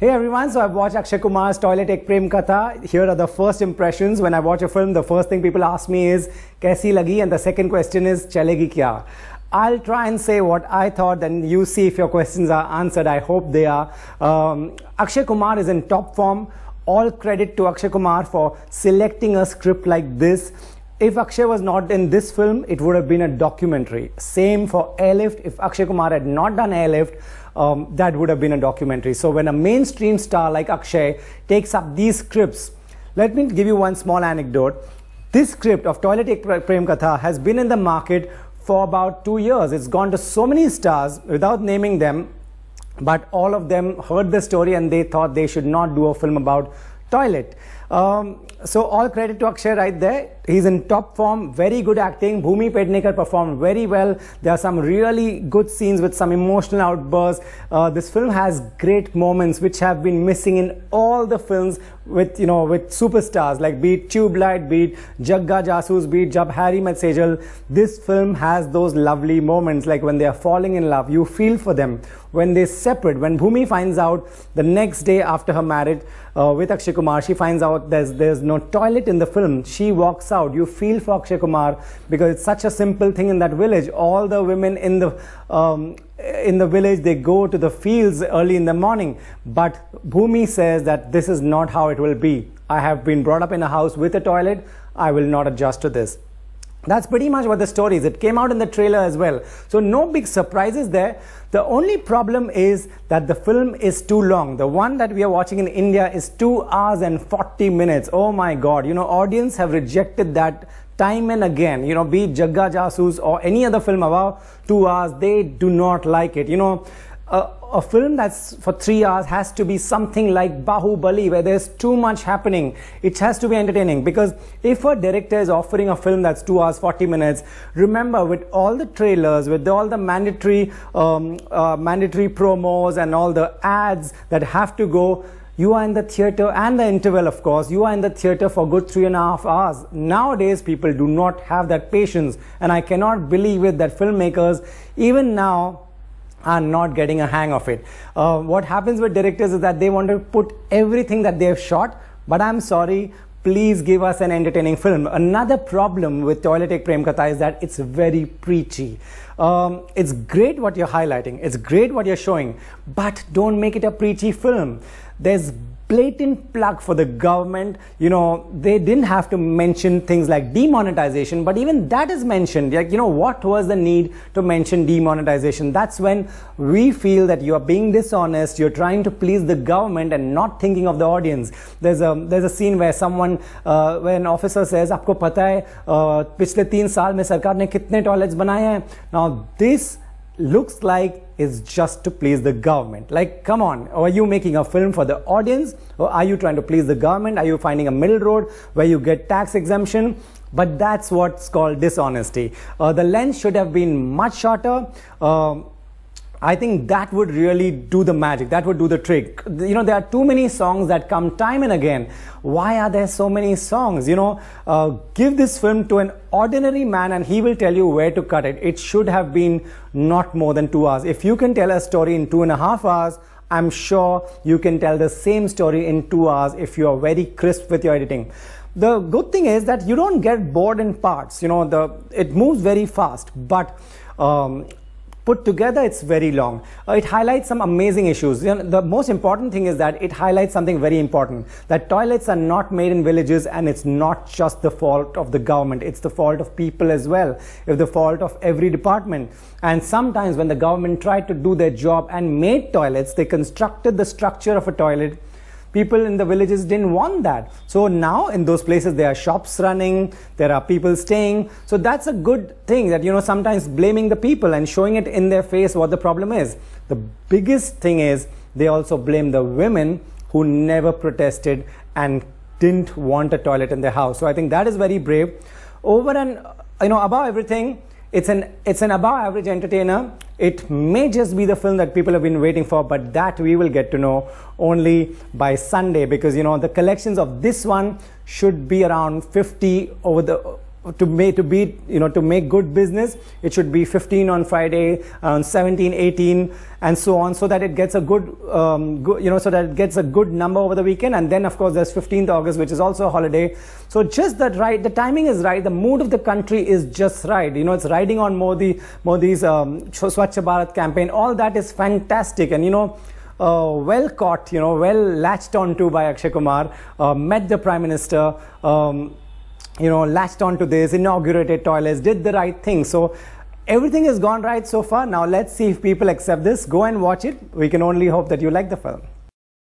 Hey everyone, so I've watched Akshay Kumar's Toilet Ek Prem Katha. Here are the first impressions. When I watch a film, the first thing people ask me is, Kaisi lagi? And the second question is, Chalegi kya? I'll try and say what I thought, and you see if your questions are answered. I hope they are. Um, Akshay Kumar is in top form. All credit to Akshay Kumar for selecting a script like this. If Akshay was not in this film, it would have been a documentary. Same for Airlift. If Akshay Kumar had not done Airlift, um, that would have been a documentary. So when a mainstream star like Akshay takes up these scripts, let me give you one small anecdote. This script of Toilet Ek Prem Katha has been in the market for about two years. It's gone to so many stars without naming them, but all of them heard the story and they thought they should not do a film about toilet. Um, so all credit to Akshay right there. He's in top form, very good acting. Bhumi Pednekar performed very well. There are some really good scenes with some emotional outbursts. Uh, this film has great moments which have been missing in all the films with you know with superstars like Beat Tube Light, Beat Jagga Jasoos, Beat Jab Harry Met Sejal. This film has those lovely moments like when they are falling in love. You feel for them when they separate. When Bhumi finds out the next day after her marriage uh, with Akshay Kumar, she finds out there's there's no toilet in the film. She walks out. You feel for Akshay Kumar because it's such a simple thing in that village. All the women in the um, in the village they go to the fields early in the morning. But Bhumi says that this is not how it will be. I have been brought up in a house with a toilet. I will not adjust to this. That's pretty much what the story is. It came out in the trailer as well. So no big surprises there. The only problem is that the film is too long. The one that we are watching in India is 2 hours and 40 minutes. Oh my god. You know, audience have rejected that time and again. You know, be it Jagga Jasoos or any other film about 2 hours, they do not like it. You know, uh, a film that's for three hours has to be something like Bahubali, where there's too much happening. It has to be entertaining because if a director is offering a film that's two hours, 40 minutes, remember with all the trailers, with all the mandatory, um, uh, mandatory promos and all the ads that have to go, you are in the theater and the interval, of course, you are in the theater for good three and a half hours. Nowadays, people do not have that patience, and I cannot believe it that filmmakers, even now, are not getting a hang of it. Uh, what happens with directors is that they want to put everything that they have shot, but I'm sorry, please give us an entertaining film. Another problem with Toilet Ek Prem Katha is that it's very preachy. Um, it's great what you're highlighting, it's great what you're showing, but don't make it a preachy film There's blatant plug for the government. You know, they didn't have to mention things like demonetization, but even that is mentioned. Like, you know, what was the need to mention demonetization? That's when we feel that you are being dishonest, you're trying to please the government and not thinking of the audience. There's a there's a scene where someone, uh, where an officer says, "आपको पता है पिछले तीन साल में सरकार ने कितने टॉयलेट्स बनाए हैं?" Now this looks like is just to please the government. Like, come on, are you making a film for the audience or are you trying to please the government? Are you finding a middle road where you get tax exemption? But that's what's called dishonesty. Uh, the lens should have been much shorter. Uh, I think that would really do the magic. That would do the trick. You know, there are too many songs that come time and again. Why are there so many songs? You know, uh, give this film to an ordinary man and he will tell you where to cut it. It should have been not more than two hours. If you can tell a story in two and a half hours, I'm sure you can tell the same story in two hours if you are very crisp with your editing. The good thing is that you don't get bored in parts. You know, the it moves very fast, but um, put together it's very long. Uh, it highlights some amazing issues. You know, the most important thing is that it highlights something very important that toilets are not made in villages and it's not just the fault of the government. It's the fault of people as well it's the fault of every department. And sometimes when the government tried to do their job and made toilets they constructed the structure of a toilet people in the villages didn't want that. So now in those places there are shops running, there are people staying. So that's a good thing that, you know, sometimes blaming the people and showing it in their face what the problem is. The biggest thing is they also blame the women who never protested and didn't want a toilet in their house. So I think that is very brave. Over and, you know, above everything, it's an, it's an above average entertainer. It may just be the film that people have been waiting for, but that we will get to know only by Sunday because, you know, the collections of this one should be around 50 over the to make to be you know to make good business it should be 15 on friday around 17 18 and so on so that it gets a good, um, good, you know so that it gets a good number over the weekend. And then of course there's 15th august which is also a holiday. So just that right the timing is right. The mood of the country is just right. You know it's riding on modi modi's um, swachh bharat campaign. All that is fantastic. And you know uh, well caught, you know, well latched onto by Akshay Kumar, uh, met the Prime Minister, um, you know, latched onto this, inaugurated toilets, did the right thing. So everything has gone right so far. Now let's see if people accept this. Go and watch it. We can only hope that you like the film.